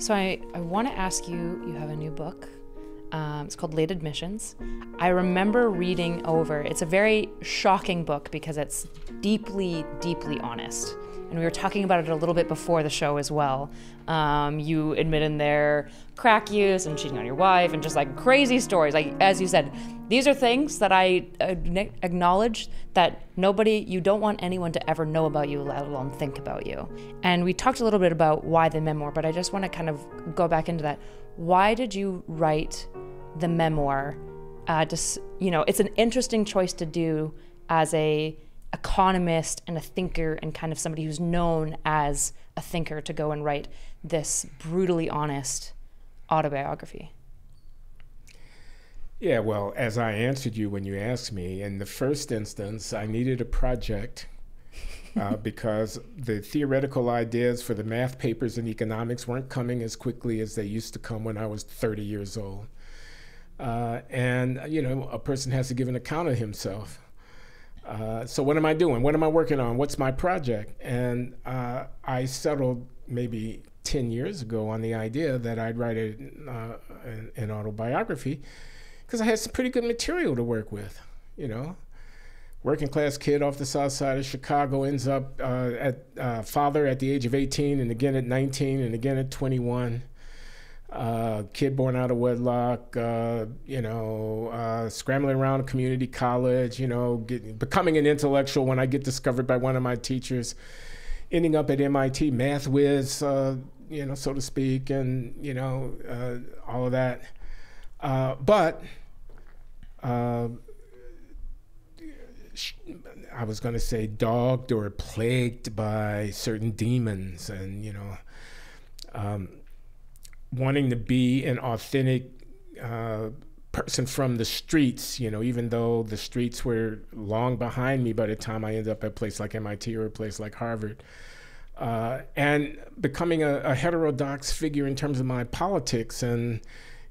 So I, I want to ask you you have a new book. Um, it's called Late Admissions. I remember reading over, it's a very shocking book because it's deeply, deeply honest. And we were talking about it a little bit before the show as well. Um, you admit in there crack use and cheating on your wife and just like crazy stories. Like, as you said, these are things that I acknowledge that nobody, you don't want anyone to ever know about you, let alone think about you. And we talked a little bit about why the memoir, but I just want to kind of go back into that. Why did you write the memoir? Uh, just, you know, it's an interesting choice to do as a economist and a thinker and kind of somebody who's known as a thinker to go and write this brutally honest autobiography? Yeah, well, as I answered you when you asked me, in the first instance, I needed a project uh, because the theoretical ideas for the math papers in economics weren't coming as quickly as they used to come when I was 30 years old. Uh, and, you know, a person has to give an account of himself. Uh, so what am I doing? What am I working on? What's my project? And uh, I settled maybe 10 years ago on the idea that I'd write a, uh, an, an, autobiography because I had some pretty good material to work with, you know. Working class kid off the south side of Chicago ends up uh, at uh, father at the age of 18 and again at 19 and again at 21 uh, kid born out of wedlock, uh, you know, uh, scrambling around community college, you know, get, becoming an intellectual when I get discovered by one of my teachers, ending up at MIT, math whiz, uh, you know, so to speak, and, you know, uh, all of that. Uh, but I was going to say dogged or plagued by certain demons and, you know, um, wanting to be an authentic uh, person from the streets, you know, even though the streets were long behind me by the time I ended up at a place like MIT or a place like Harvard. Uh, and becoming a, a, heterodox figure in terms of my politics and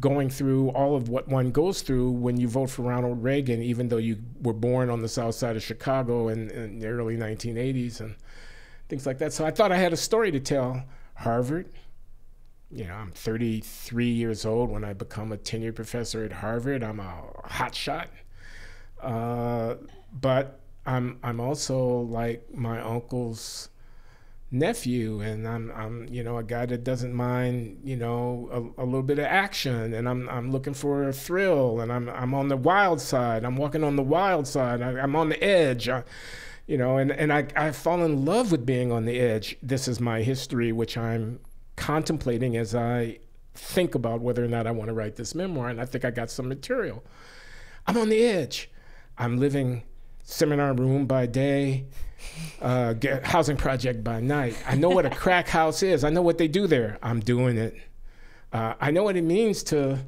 going through all of what one goes through when you vote for Ronald Reagan, even though you were born on the south side of Chicago in, in the early 1980s and things like that. So I thought I had a story to tell. Harvard, you know, I'm 33 years old when I become a tenured professor at Harvard. I'm a hotshot. Uh, but I'm I'm also like my uncle's nephew, and I'm I'm you know a guy that doesn't mind you know a, a, little bit of action, and I'm I'm looking for a thrill, and I'm I'm on the wild side. I'm walking on the wild side. I, am on the edge. I, you know, and, and I, I fall in love with being on the edge. This is my history, which I'm contemplating as I think about whether or not I want to write this memoir, and I think I got some material. I'm on the edge. I'm living seminar room by day, uh, housing project by night. I know what a crack house is. I know what they do there. I'm doing it. Uh, I know what it means to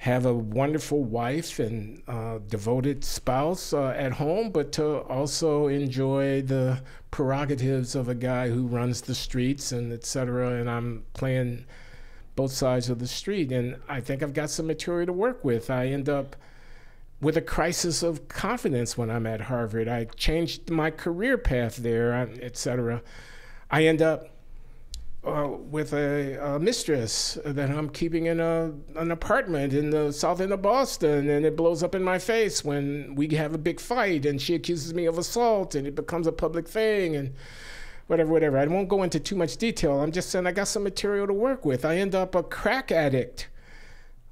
have a wonderful wife and uh, devoted spouse uh, at home, but to also enjoy the prerogatives of a guy who runs the streets and et cetera. And I'm playing both sides of the street. And I think I've got some material to work with. I end up with a crisis of confidence when I'm at Harvard. I changed my career path there, et cetera. I end up uh, with a, a, mistress that I'm keeping in a, an apartment in the south end of Boston, and it blows up in my face when we have a big fight, and she accuses me of assault, and it becomes a public thing, and whatever, whatever. I won't go into too much detail. I'm just saying I got some material to work with. I end up a crack addict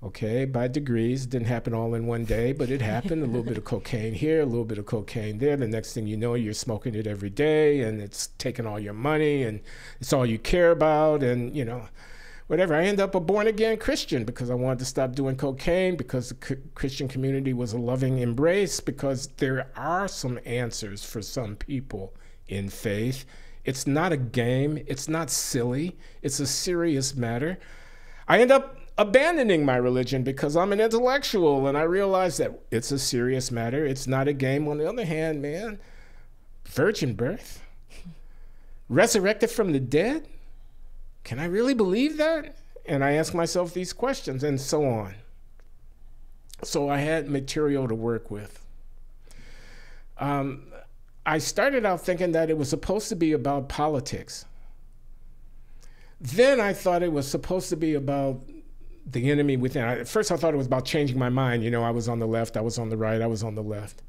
okay, by degrees. Didn't happen all in one day, but it happened. a little bit of cocaine here, a little bit of cocaine there. The next thing you know, you're smoking it every day, and it's taking all your money, and it's all you care about, and you know, whatever. I end up a born again Christian because I wanted to stop doing cocaine, because the Christian community was a loving embrace, because there are some answers for some people in faith. It's not a game. It's not silly. It's a serious matter. I end up abandoning my religion because I'm an intellectual and I realize that it's a serious matter. It's not a game. On the other hand, man, virgin birth, resurrected from the dead, can I really believe that? And I ask myself these questions and so on. So I had material to work with. Um, I started out thinking that it was supposed to be about politics. Then I thought it was supposed to be about the enemy within. At first, I thought it was about changing my mind. You know, I was on the left, I was on the right, I was on the left.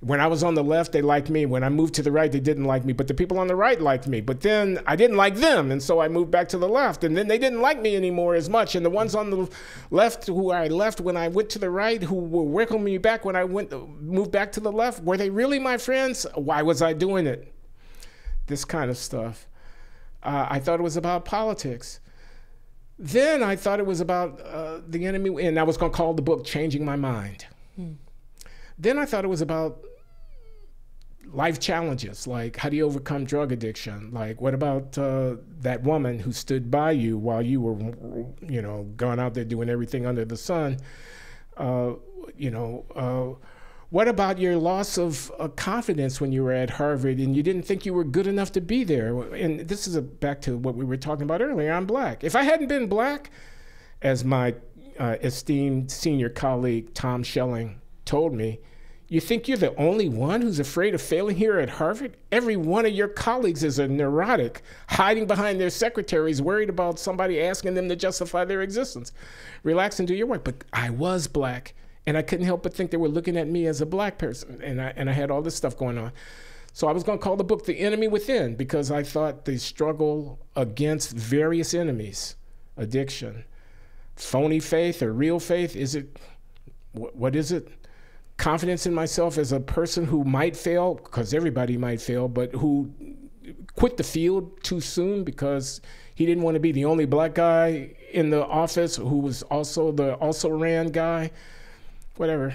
When I was on the left, they liked me. When I moved to the right, they didn't like me. But the people on the right liked me. But then I didn't like them. And so I moved back to the left. And then they didn't like me anymore as much. And the ones on the left who I left when I went to the right, who were welcoming me back when I went moved back to the left, were they really my friends? Why was I doing it? This kind of stuff. Uh, I thought it was about politics. Then I thought it was about uh, the enemy, and I was going to call the book Changing My Mind. Hmm. Then I thought it was about life challenges, like how do you overcome drug addiction? Like, what about uh, that woman who stood by you while you were, you know, going out there doing everything under the sun? Uh, you know, uh, what about your loss of uh, confidence when you were at Harvard and you didn't think you were good enough to be there? And this is a, back to what we were talking about earlier. I'm black. If I hadn't been black, as my uh, esteemed senior colleague Tom Schelling told me, you think you're the only one who's afraid of failing here at Harvard? Every one of your colleagues is a neurotic, hiding behind their secretaries, worried about somebody asking them to justify their existence. Relax and do your work. But I was black and I couldn't help but think they were looking at me as a black person, and I and I had all this stuff going on. So I was going to call the book "The Enemy Within" because I thought the struggle against various enemies, addiction, phony faith or real faith, is it what is it? Confidence in myself as a person who might fail, because everybody might fail, but who quit the field too soon because he didn't want to be the only black guy in the office who was also the also ran guy whatever.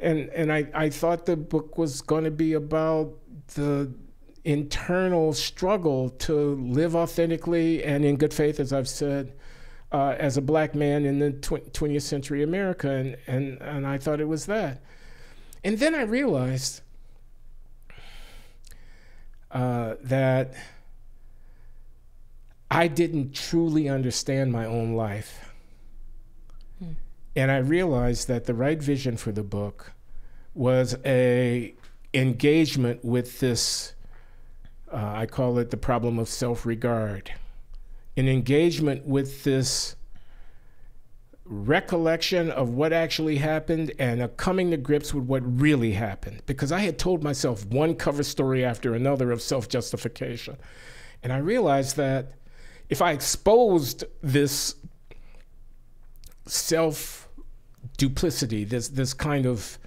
And and I, I thought the book was going to be about the internal struggle to live authentically and in good faith, as I've said, uh, as a black man in the tw- 20th century America. And, and, and I thought it was that. And then I realized uh, that I didn't truly understand my own life. And I realized that the right vision for the book was a engagement with this uh, I call it the problem of self-regard. An engagement with this recollection of what actually happened and a coming to grips with what really happened because I had told myself one cover story after another of self-justification. And I realized that if I exposed this self duplicity, this this kind of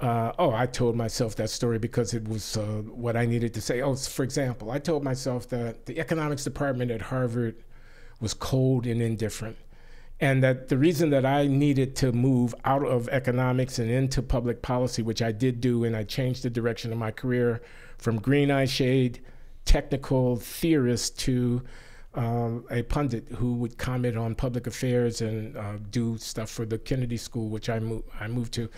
uh, oh, I told myself that story because it was uh, what I needed to say. Oh, for example, I told myself that the economics department at Harvard was cold and indifferent, and that the reason that I needed to move out of economics and into public policy, which I did do, and I changed the direction of my career from green eye shade technical theorist to um, a pundit who would comment on public affairs and uh, do stuff for the Kennedy School, which I, mo- I moved to.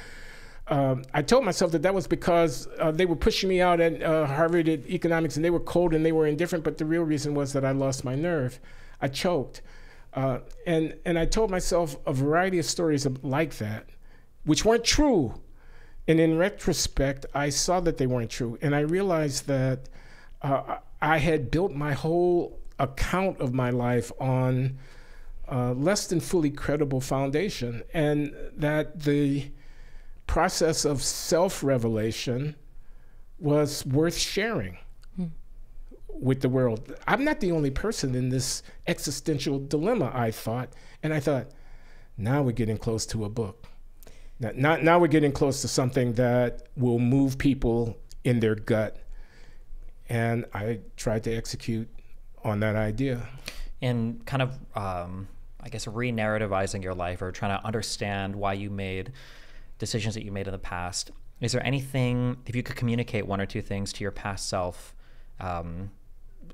Um, I told myself that that was because uh, they were pushing me out at uh, Harvard at economics and they were cold and they were indifferent, but the real reason was that I lost my nerve. I choked. Uh, and, and I told myself a variety of stories like that, which weren't true. And in retrospect, I saw that they weren't true. And I realized that uh, I had built my whole account of my life on uh, less than fully credible foundation, and that the process of self revelation was worth sharing hmm. with the world. I'm not the only person in this existential dilemma, I thought. And I thought, now we're getting close to a book. Now, not, now we're getting close to something that will move people in their gut. And I tried to execute on that idea. And kind of, um, I guess, re narrativizing your life or trying to understand why you made decisions that you made in the past. Is there anything, if you could communicate one or two things to your past self, um,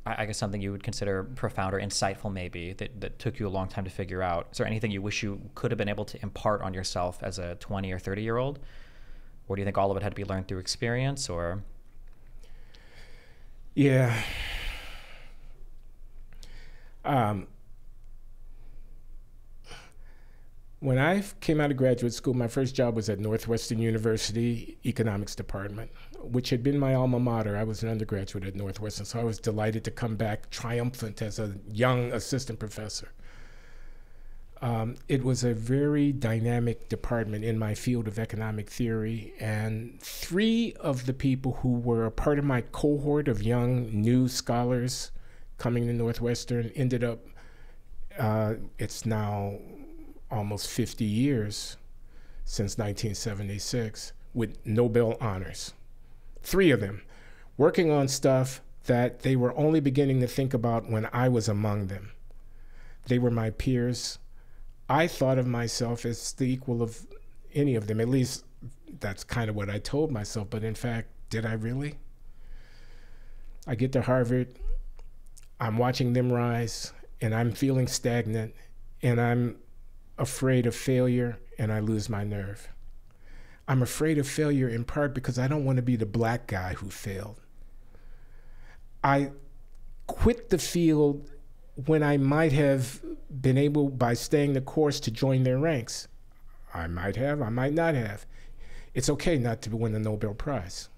I, I guess something you would consider profound or insightful, maybe that, that took you a long time to figure out? Is there anything you wish you could have been able to impart on yourself as a 20 or 30 year old? Or do you think all of it had to be learned through experience or? Yeah. Um, When I came out of graduate school, my first job was at Northwestern University Economics Department, which had been my alma mater. I was an undergraduate at Northwestern, so I was delighted to come back triumphant as a young assistant professor. Um, it was a very dynamic department in my field of economic theory, and three of the people who were a part of my cohort of young new scholars coming to Northwestern ended up, uh, it's now almost 50 years since 1976, with Nobel honors. Three of them working on stuff that they were only beginning to think about when I was among them. They were my peers I thought of myself as the equal of any of them. At least that's kind of what I told myself. But in fact, did I really? I get to Harvard, I'm watching them rise, and I'm feeling stagnant, and I'm afraid of failure, and I lose my nerve. I'm afraid of failure in part because I don't want to be the black guy who failed. I quit the field when I might have been able, by staying the course, to join their ranks. I might have, I might not have. It's okay not to win the Nobel Prize.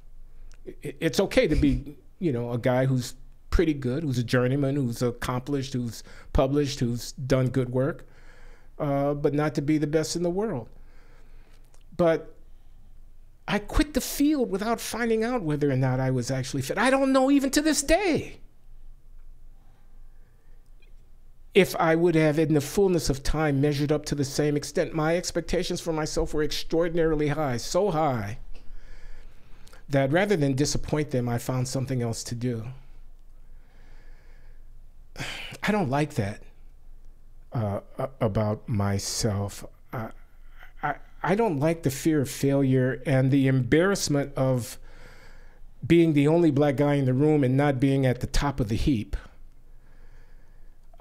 It's okay to be, you know, a guy who's pretty good, who's a journeyman, who's accomplished, who's published, who's done good work, uh, but not to be the best in the world. But I quit the field without finding out whether or not I was actually fit. I don't know even to this day if I would have, in the fullness of time, measured up to the same extent. My expectations for myself were extraordinarily high, so high that rather than disappoint them, I found something else to do. I don't like that uh, about myself. I, I, I don't like the fear of failure and the embarrassment of being the only black guy in the room and not being at the top of the heap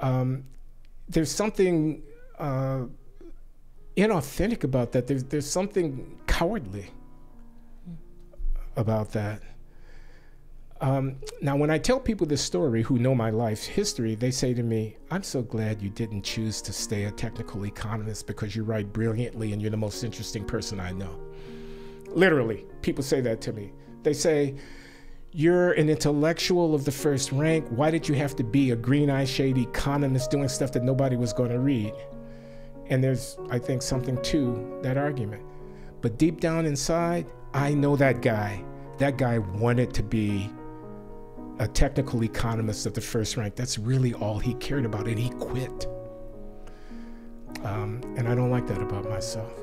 um, there's something uh, inauthentic about that. There's there's something cowardly about that. Um, now, when I tell people this story who know my life's history, they say to me, I'm so glad you didn't choose to stay a technical economist because you write brilliantly and you're the most interesting person I know. Literally, people say that to me. They say, you're an intellectual of the first rank. Why did you have to be a green eye shade economist doing stuff that nobody was going to read? And there's, I think, something to that argument. But deep down inside, I know that guy. That guy wanted to be a technical economist of the first rank. That's really all he cared about, and he quit. Um, and I don't like that about myself.